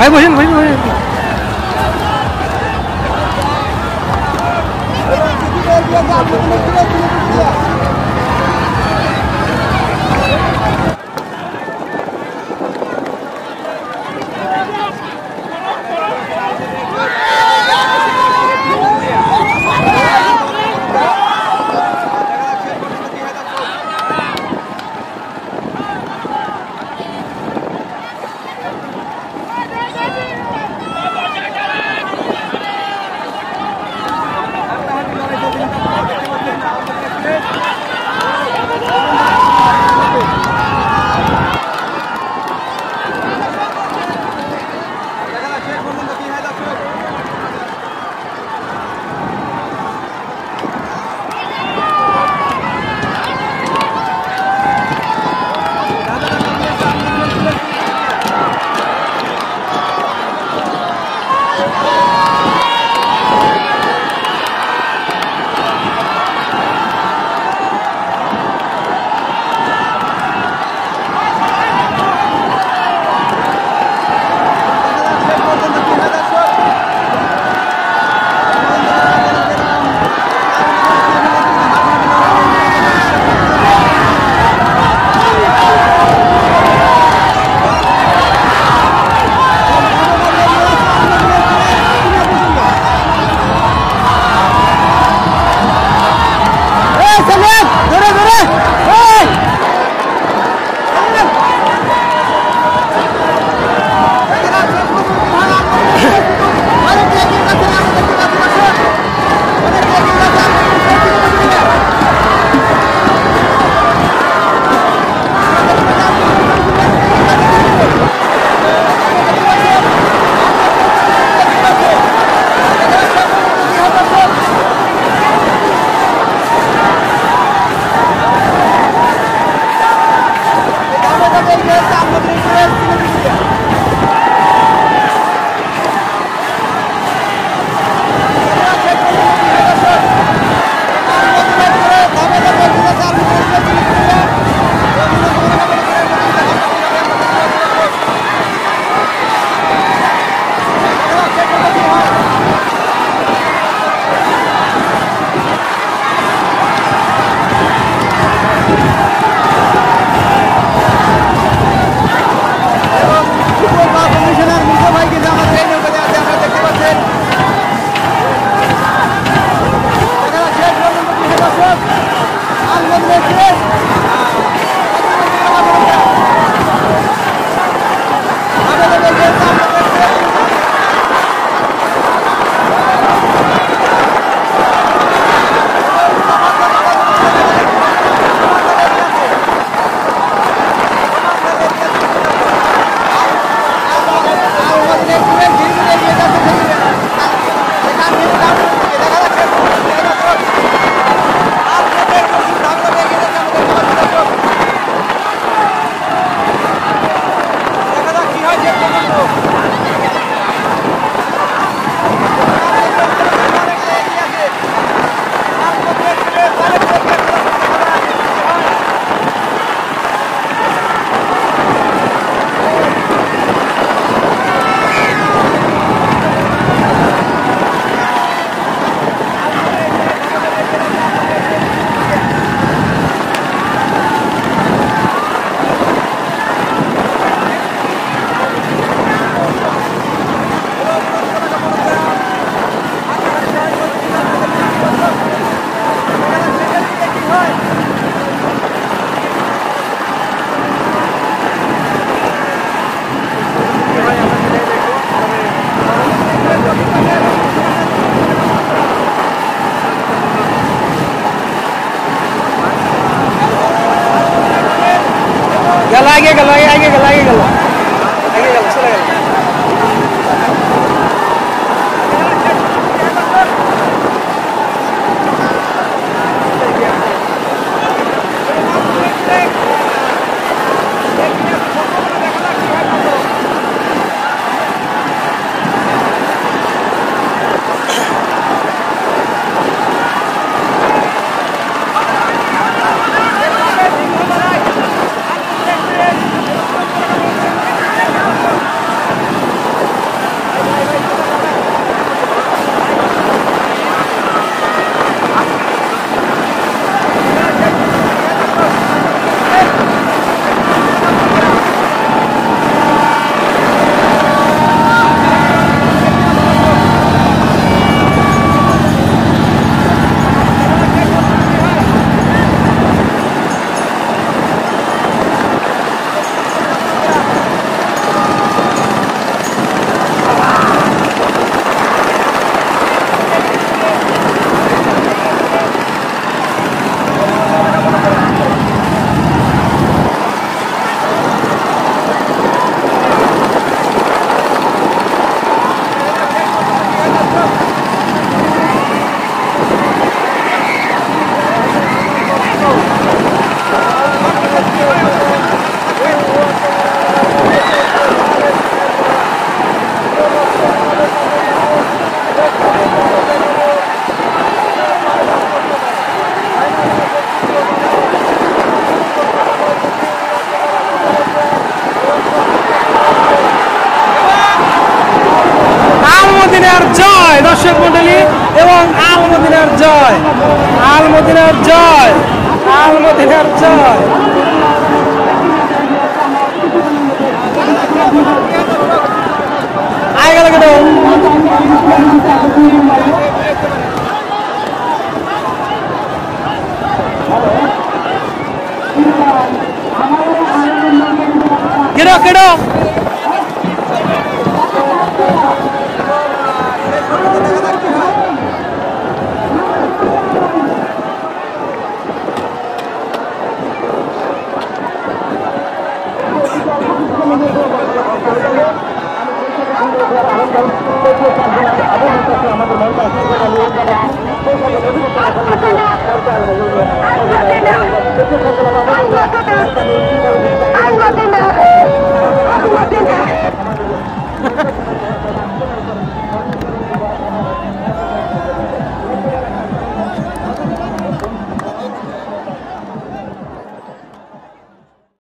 भाई भोजन भोजन भोजन Yeah. आगे गलो आगे गलो মদিনার জয়, দর্শক মন্ডলী, এবং আল মদিনার জয় আল মদিনার জয় আল মদিনার জয়। আয় গেল আমাদের